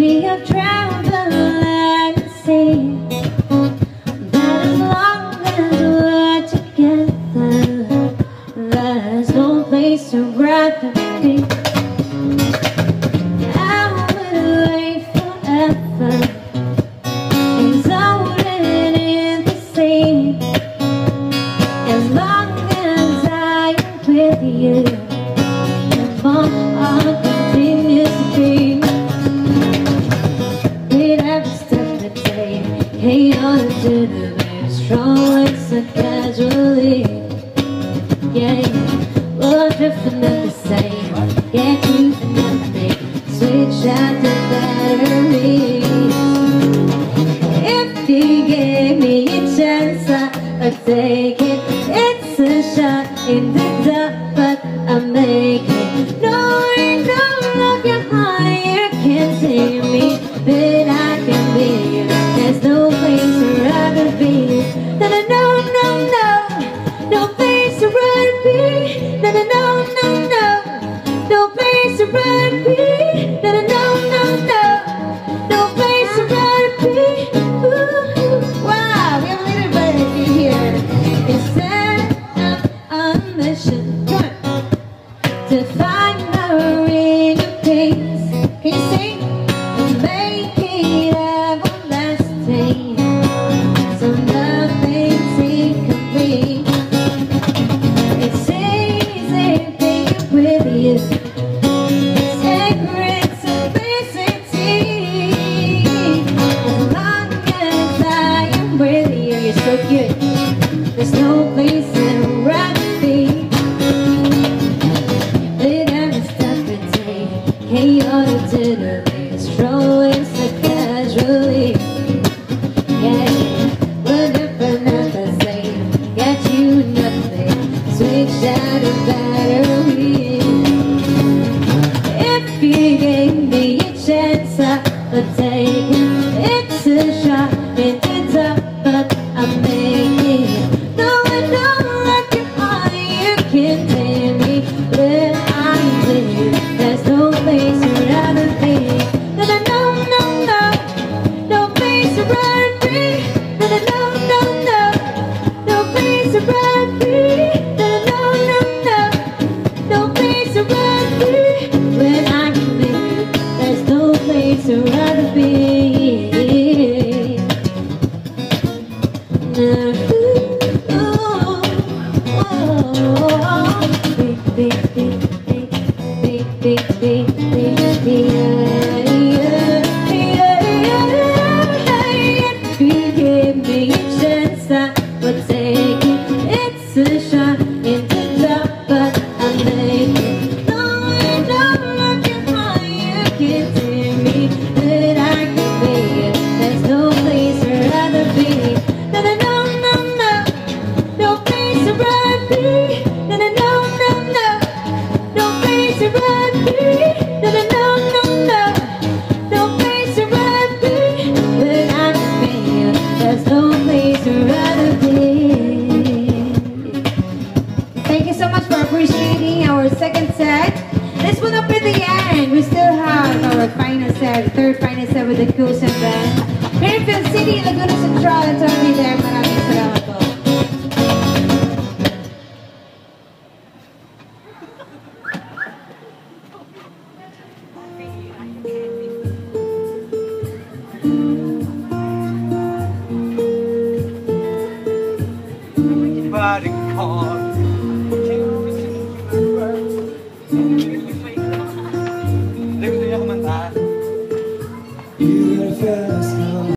We have drowned the sea, but as long as we're together There's no place to rather dinner, baby, strolling so casually. Yeah, we're drifting at the same. Get you for nothing, switch out the batteries. If you gave me a chance, I- I'd take it. It's a shot in the dark, but I'm making no, I don't love you higher, can't see me, but I can be. There's no to find ring of peace. Can you sing? Make everlasting. So nothing incomplete. It's easy being with you. With you, you're so cute. There's no place out. If you gave me a chance, I would take it. It's a shot in the dark, but I'm making it. No, I like you can't me. With This one up in the end, we still have our final set, third final set with the Coos Call